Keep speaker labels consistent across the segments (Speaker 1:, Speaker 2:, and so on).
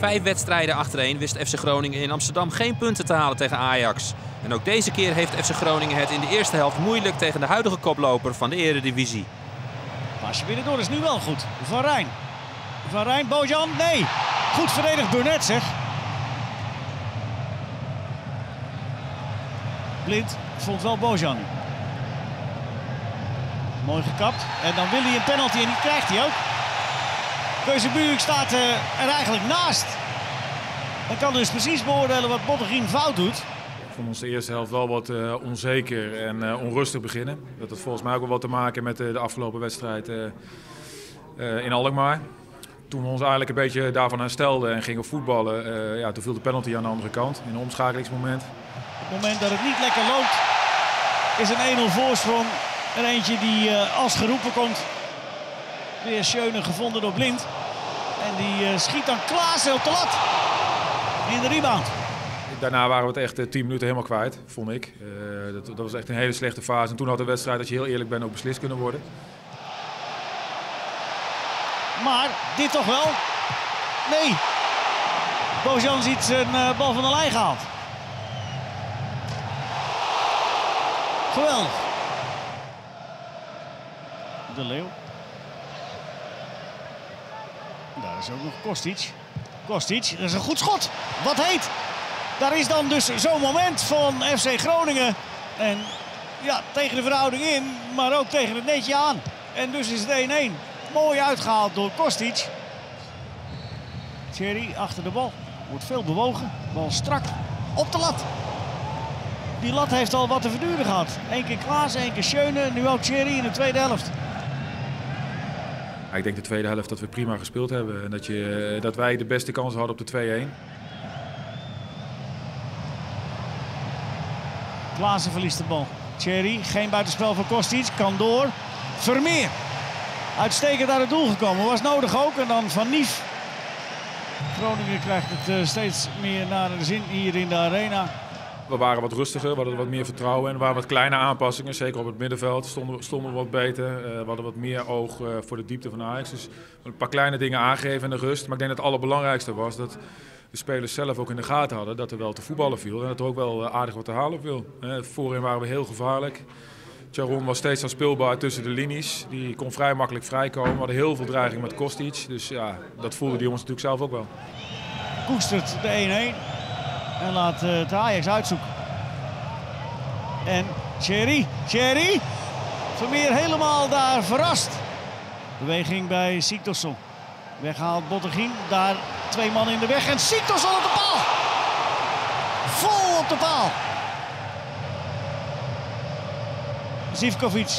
Speaker 1: Vijf wedstrijden achtereen wist FC Groningen in Amsterdam geen punten te halen tegen Ajax. En ook deze keer heeft FC Groningen het in de eerste helft moeilijk tegen de huidige koploper van de Eredivisie.
Speaker 2: Paasje binnendoor is nu wel goed. Van Rijn. Van Rijn, Bojan, nee. Goed verdedigd Burnett zeg. Blind vond wel Bojan. Mooi gekapt. En dan wil hij een penalty en die krijgt hij ook. Keuzebuurk staat uh, er eigenlijk naast. Dan kan dus precies beoordelen wat Bottegien fout doet.
Speaker 3: Ik vond onze eerste helft wel wat uh, onzeker en uh, onrustig beginnen. Dat had volgens mij ook wel wat te maken met de afgelopen wedstrijd in Alkmaar. Toen we ons eigenlijk een beetje daarvan herstelden en gingen voetballen, ja, toen viel de penalty aan de andere kant in een omschakelingsmoment.
Speaker 2: Op het moment dat het niet lekker loopt, is een 1-0 voorsprong. Er eentje die als geroepen komt. Weer Schöne gevonden door Blind. En die schiet dan Klaassen op de lat in de rebound.
Speaker 3: Daarna waren we het echt 10 minuten helemaal kwijt, vond ik. Uh, dat, dat, was echt een hele slechte fase. En toen had de wedstrijd, als je heel eerlijk bent, ook beslist kunnen worden.
Speaker 2: Maar dit toch wel? Nee. Bojan ziet zijn uh, bal van de lijn gehaald. Geweldig. De Leeuw. Daar is ook nog Kostic. Kostic, dat is een goed schot. Wat heet. Daar is dan dus zo'n moment van FC Groningen. En ja, tegen de verhouding in, maar ook tegen het netje aan. En dus is het 1-1. Mooi uitgehaald door Kostic. Thierry achter de bal. Wordt veel bewogen. Bal strak op de lat. Die lat heeft al wat te verduren gehad. Eén keer Klaas, één keer Schöne, nu ook Thierry in de tweede helft.
Speaker 3: Ik denk de tweede helft dat we prima gespeeld hebben. En dat, je, dat wij de beste kans hadden op de 2-1.
Speaker 2: Klaassen verliest de bal. Thierry, geen buitenspel voor Kostic, kan door. Vermeer. Uitstekend uit het doel gekomen, was nodig ook. En dan Van Nief. Groningen krijgt het uh, steeds meer naar de zin hier in de arena.
Speaker 3: We waren wat rustiger, we hadden wat meer vertrouwen en er waren wat kleine aanpassingen. Zeker op het middenveld stonden, stonden we wat beter. Uh, we hadden wat meer oog uh, voor de diepte van Ajax. Dus een paar kleine dingen aangeven in de rust. Maar ik denk dat het allerbelangrijkste was dat de spelers zelf ook in de gaten hadden dat er wel te voetballen viel. En dat er ook wel aardig wat te halen viel. Voorin waren we heel gevaarlijk. Charon was steeds speelbaar tussen de linies. Die kon vrij makkelijk vrijkomen. We hadden heel veel dreiging met Kostic. Dus ja, dat voelden die jongens natuurlijk zelf ook wel.
Speaker 2: Koestert de 1-1. En laat uh, het Ajax uitzoeken. En Thierry, Thierry. Vermeer helemaal daar verrast. Beweging bij Siktorsson. Weggehaald Bottegien. Daar twee man in de weg. En Siktorsson op de paal. Vol op de paal. Zivkovic.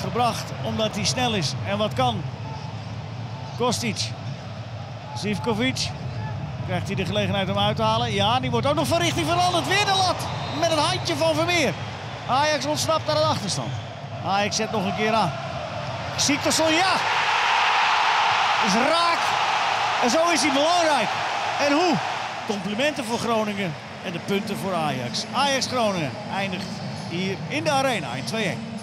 Speaker 2: Gebracht omdat hij snel is en wat kan. Kostic. Zivkovic. Krijgt hij de gelegenheid om uit te halen? Ja, die wordt ook nog van richting veranderd. Weer de lat met een handje van Vermeer. Ajax ontsnapt naar de achterstand. Ajax zet nog een keer aan. Siktersson, ja! Is raak. En zo is hij belangrijk. En hoe? Complimenten voor Groningen en de punten voor Ajax. Ajax Groningen eindigt hier in de arena in 2-1.